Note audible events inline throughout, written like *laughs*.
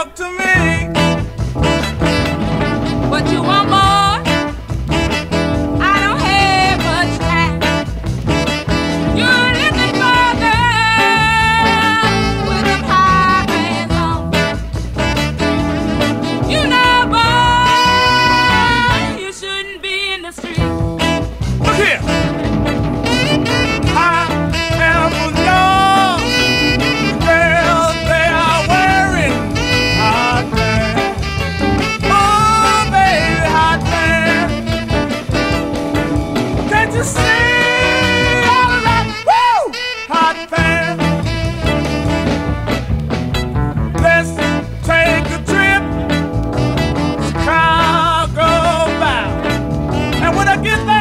talk to me. what a good thing.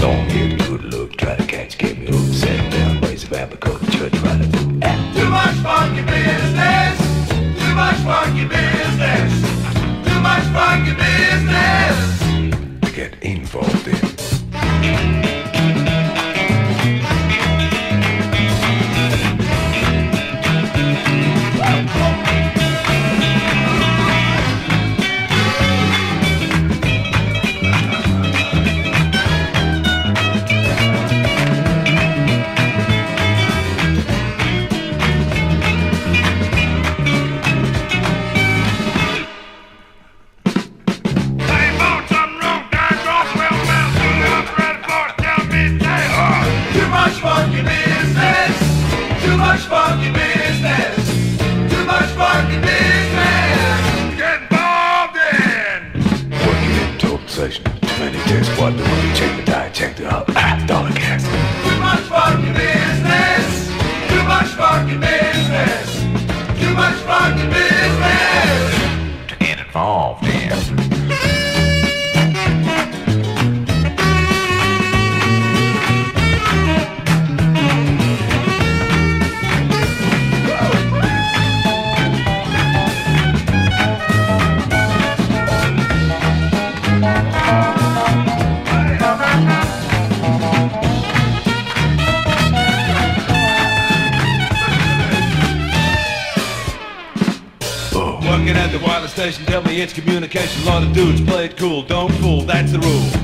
Don't get a good look, try to tell me it's communication. A lot of dudes play it cool, don't fool, that's the rule.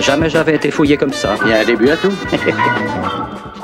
Jamais j'avais été fouillé comme ça. Il y a un début à tout. *laughs*